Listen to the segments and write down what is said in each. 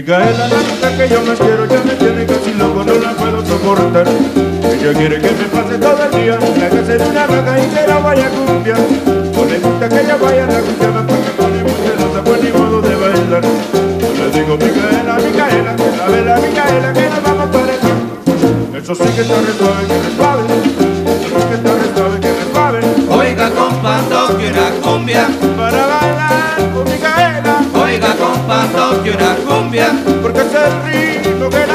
Micaela, la mujer que yo más quiero, ya me tiene casi loco, no la puedo soportar. Ella quiere que me pase todo el día la casa de una vaca y que la vaya a cumbia. No le gusta que ella vaya a la cumbia, porque pone muy celosa, pues ni modo de bailar. Yo le digo, Micaela, Micaela, que la vela, Micaela, que nos vamos para el Eso sí que está re suave, que el ritmo que.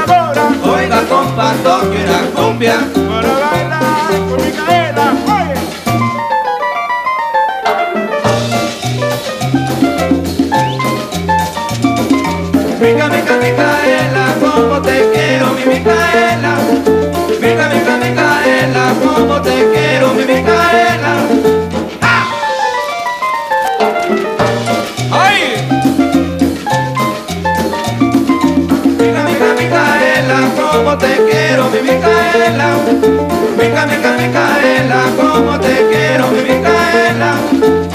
Oiga, compa, toque una cumbia. Para bailar con Micaela, oye. Mica, mica, Micaela, quiero, mi Micaela. Mica, mica, Micaela, como te quiero, mi Micaela.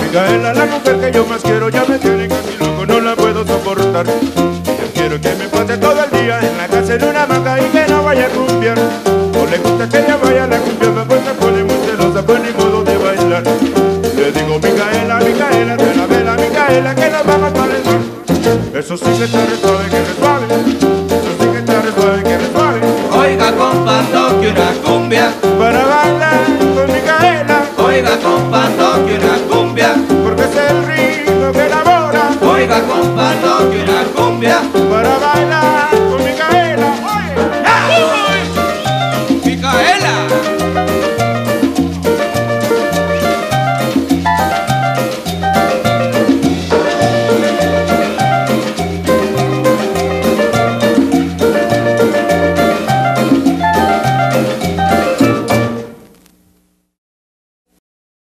Micaela, la mujer que yo más quiero, ya me tiene casi loco, no la puedo soportar. Yo quiero que me pase todo el día en la casa en una hamaca y que no vaya a cumbiar. No le gusta que ella vaya a la cumbia, pues se pone muy celosa, pues ni modo de bailar. Le digo, Micaela, Micaela, de la vela, Micaela, que nos vamos para el mar. Eso sí que está suave,